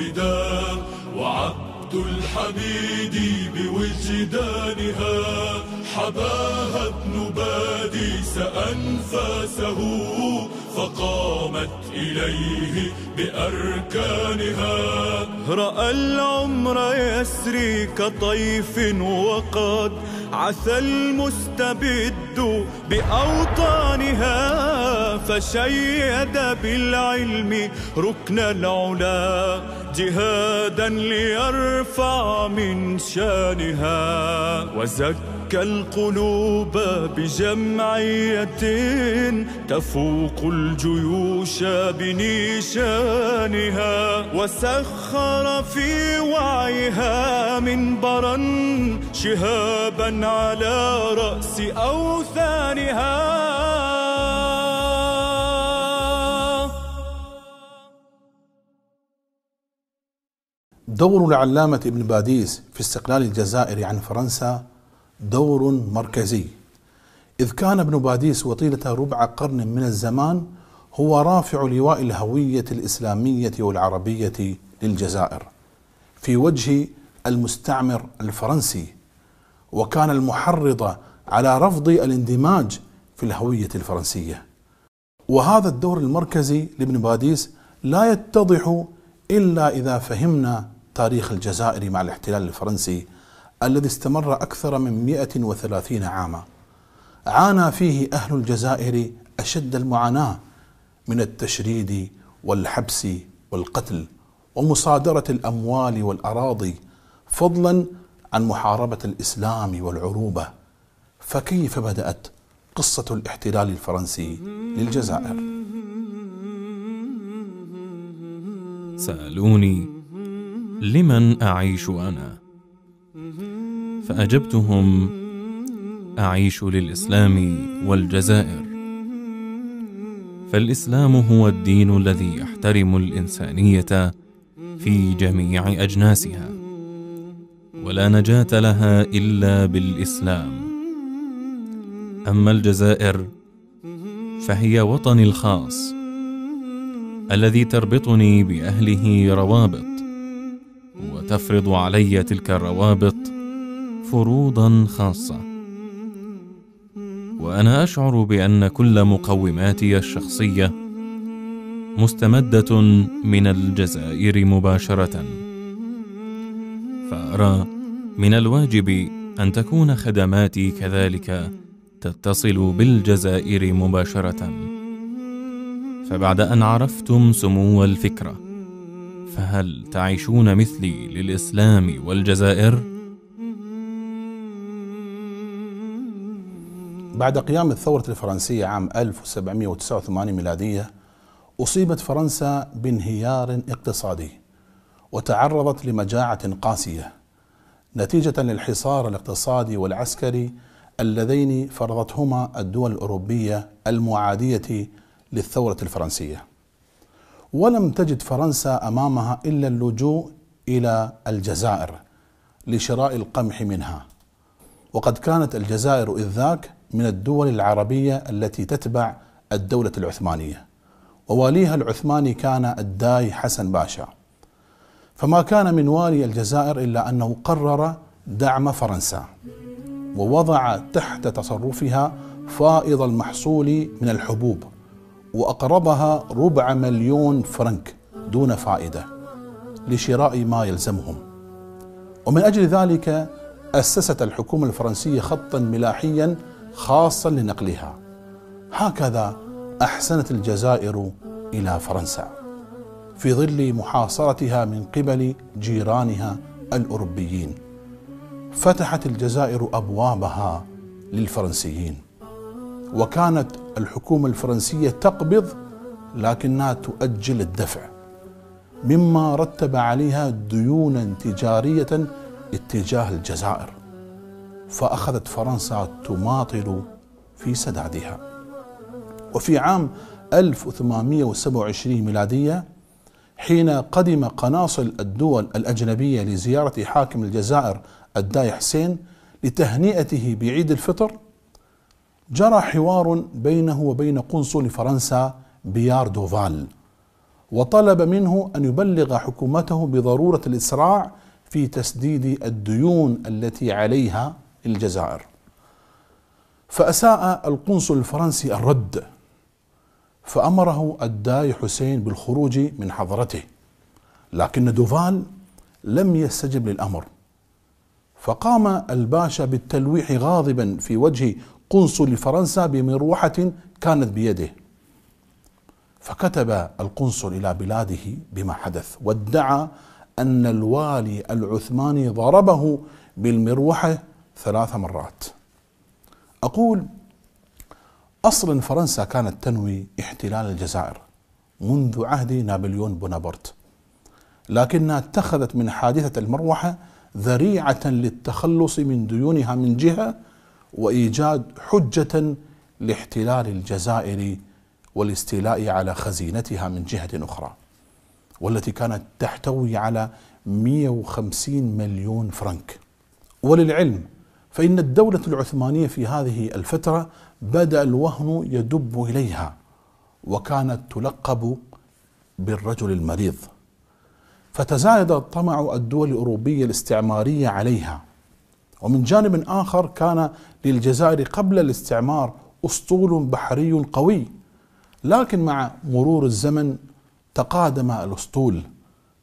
فداء وعبد الحميد بوجدانها. حباها ابن باديس أنفاسه فقامت إليه بأركانها. رأى العمر يسري كطيف وقد عثى المستبد بأوطانها فشيد بالعلم ركن العلا جهادا ليرفع من شانها وزكى القلوب بجمعية تفوق الجيوش بنيشانها وسخر في وعيها منبرا شهابا على رأس أوثانها. دور العلامة ابن باديس في استقلال الجزائر عن فرنسا دور مركزي. إذ كان ابن باديس وطيلة ربع قرن من الزمان هو رافع لواء الهوية الإسلامية والعربية للجزائر في وجه المستعمر الفرنسي وكان المحرض على رفض الاندماج في الهوية الفرنسية. وهذا الدور المركزي لابن باديس لا يتضح إلا إذا فهمنا تاريخ الجزائر مع الاحتلال الفرنسي الذي استمر أكثر من 130 عاما. عانى فيه أهل الجزائر أشد المعاناة من التشريد والحبس والقتل ومصادرة الأموال والأراضي فضلا عن محاربة الإسلام والعروبة. فكيف بدأت قصة الاحتلال الفرنسي للجزائر؟ سألوني لمن أعيش أنا؟ فأجبتهم أعيش للإسلام والجزائر. فالإسلام هو الدين الذي يحترم الإنسانية في جميع أجناسها ولا نجاة لها إلا بالإسلام. أما الجزائر فهي وطني الخاص الذي تربطني بأهله روابط وتفرض علي تلك الروابط فروضا خاصة. وأنا أشعر بأن كل مقوماتي الشخصية مستمدة من الجزائر مباشرة. فأرى من الواجب أن تكون خدماتي كذلك تتصل بالجزائر مباشرة. فبعد أن عرفتم سمو الفكرة فهل تعيشون مثلي للإسلام والجزائر؟ بعد قيام الثورة الفرنسية عام 1789 ميلادية أصيبت فرنسا بانهيار اقتصادي وتعرضت لمجاعة قاسية نتيجة للحصار الاقتصادي والعسكري اللذين فرضتهما الدول الأوروبية المعادية للثورة الفرنسية. ولم تجد فرنسا أمامها إلا اللجوء إلى الجزائر لشراء القمح منها وقد كانت الجزائر إذ ذاك من الدول العربية التي تتبع الدولة العثمانية. وواليها العثماني كان الداي حسن باشا. فما كان من والي الجزائر إلا أنه قرر دعم فرنسا ووضع تحت تصرفها فائض المحصول من الحبوب وأقرضها ربع مليون فرنك دون فائدة لشراء ما يلزمهم. ومن أجل ذلك أسست الحكومة الفرنسية خطا ملاحيا خاصا لنقلها. هكذا أحسنت الجزائر إلى فرنسا. في ظل محاصرتها من قبل جيرانها الأوروبيين فتحت الجزائر أبوابها للفرنسيين. وكانت الحكومة الفرنسية تقبض لكنها تؤجل الدفع مما رتب عليها ديونا تجارية اتجاه الجزائر. فأخذت فرنسا تماطل في سدادها. وفي عام 1827 ميلادية حين قدم قناصل الدول الأجنبية لزيارة حاكم الجزائر الداي حسين لتهنئته بعيد الفطر جرى حوار بينه وبين قنصل فرنسا بيار دوفال وطلب منه أن يبلغ حكومته بضرورة الإسراع في تسديد الديون التي عليها الجزائر. فأساء القنصل الفرنسي الرد فأمره الداي حسين بالخروج من حضرته. لكن دوفال لم يستجب للأمر فقام الباشا بالتلويح غاضبا في وجه قنصل فرنسا بمروحه كانت بيده. فكتب القنصل إلى بلاده بما حدث وادعى أن الوالي العثماني ضربه بالمروحة ثلاث مرات. أقول أصلا فرنسا كانت تنوي احتلال الجزائر منذ عهد نابليون بونابرت لكنها اتخذت من حادثة المروحة ذريعة للتخلص من ديونها من جهة وإيجاد حجة لاحتلال الجزائر والاستيلاء على خزينتها من جهة أخرى والتي كانت تحتوي على 150 مليون فرنك. وللعلم فإن الدولة العثمانية في هذه الفترة بدأ الوهن يدب إليها وكانت تلقب بالرجل المريض. فتزايد طمع الدول الأوروبية الاستعمارية عليها. ومن جانب آخر كان للجزائر قبل الاستعمار أسطول بحري قوي. لكن مع مرور الزمن تقادم الأسطول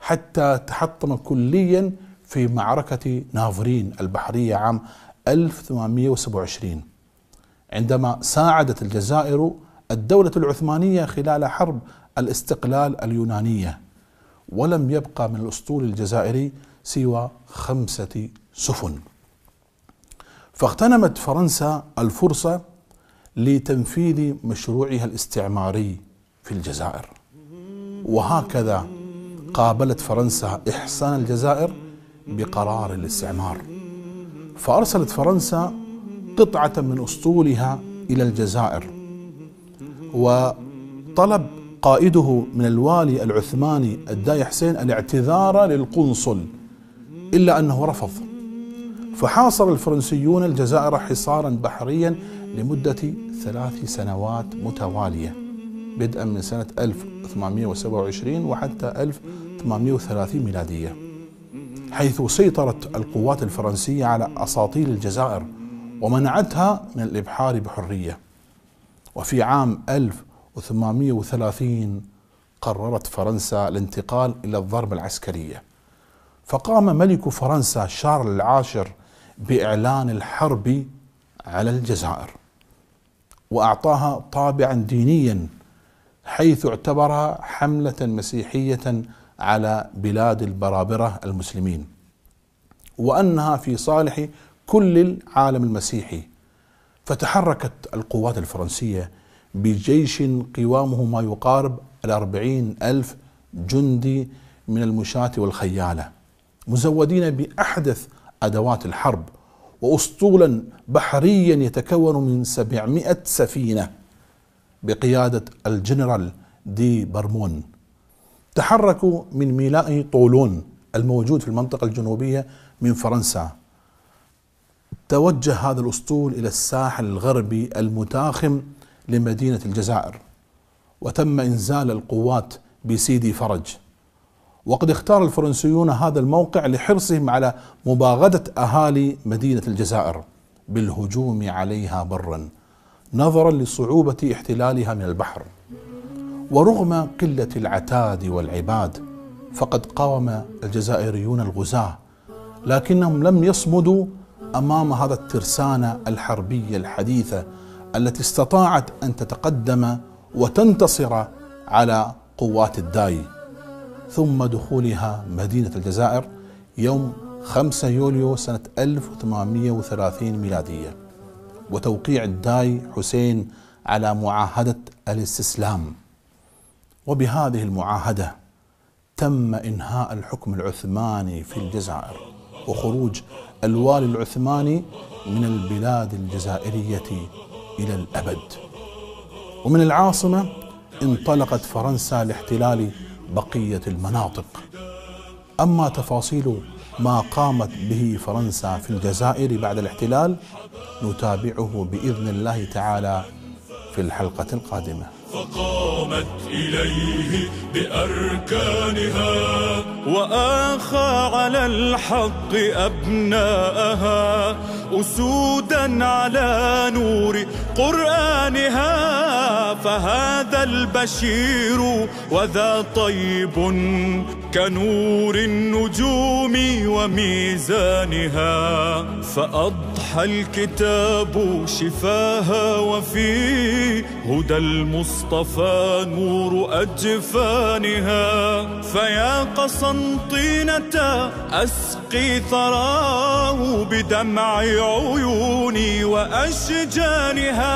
حتى تحطم كليا في معركة نافرين البحرية عام 1827 عندما ساعدت الجزائر الدولة العثمانية خلال حرب الاستقلال اليونانية ولم يبقى من الأسطول الجزائري سوى خمسة سفن. فاغتنمت فرنسا الفرصة لتنفيذ مشروعها الاستعماري في الجزائر. وهكذا قابلت فرنسا إحسان الجزائر بقرار الاستعمار. فأرسلت فرنسا قطعة من أسطولها إلى الجزائر وطلب قائده من الوالي العثماني الداي حسين الاعتذار للقنصل إلا أنه رفض. فحاصر الفرنسيون الجزائر حصارا بحريا لمدة ثلاث سنوات متوالية بدءا من سنة 1827 وحتى 1830 ميلادية. حيث سيطرت القوات الفرنسية على أساطيل الجزائر ومنعتها من الإبحار بحرية. وفي عام 1830 قررت فرنسا الانتقال إلى الضرب العسكرية فقام ملك فرنسا شارل العاشر بإعلان الحرب على الجزائر وأعطاها طابعا دينيا حيث اعتبرها حملة مسيحية على بلاد البرابرة المسلمين وأنها في صالح كل العالم المسيحي. فتحركت القوات الفرنسية بجيش قوامه ما يقارب الأربعين ألف جندي من المشاة والخيالة مزودين بأحدث أدوات الحرب وأسطولا بحريا يتكون من سبعمائة سفينة بقيادة الجنرال دي برمون. تحركوا من ميناء طولون الموجود في المنطقة الجنوبية من فرنسا. توجه هذا الأسطول إلى الساحل الغربي المتاخم لمدينة الجزائر وتم إنزال القوات بسيدي فرج. وقد اختار الفرنسيون هذا الموقع لحرصهم على مباغتة أهالي مدينة الجزائر بالهجوم عليها برا نظرا لصعوبة احتلالها من البحر. ورغم قلة العتاد والعباد فقد قاوم الجزائريون الغزاة لكنهم لم يصمدوا أمام هذا الترسانه الحربيه الحديثه التي استطاعت أن تتقدم وتنتصر على قوات الداي. ثم دخولها مدينة الجزائر يوم 5 يوليو سنة 1830 ميلادية وتوقيع الداي حسين على معاهدة الاستسلام. وبهذه المعاهدة تم إنهاء الحكم العثماني في الجزائر وخروج الوالي العثماني من البلاد الجزائرية إلى الأبد. ومن العاصمة انطلقت فرنسا لاحتلال بقية المناطق. أما تفاصيل ما قامت به فرنسا في الجزائر بعد الاحتلال نتابعه بإذن الله تعالى في الحلقة القادمة. فقامت إليه بأركانها. وآخى على الحق أبناءها أسودا على نور قرآنها. فهذا البشير وذا طيب كنور النجوم وميزانها. الكتاب شفاها وفي هدى المصطفى نور أجفانها. فيا قسنطينة أسقي ثراه بدمع عيوني وأشجانها.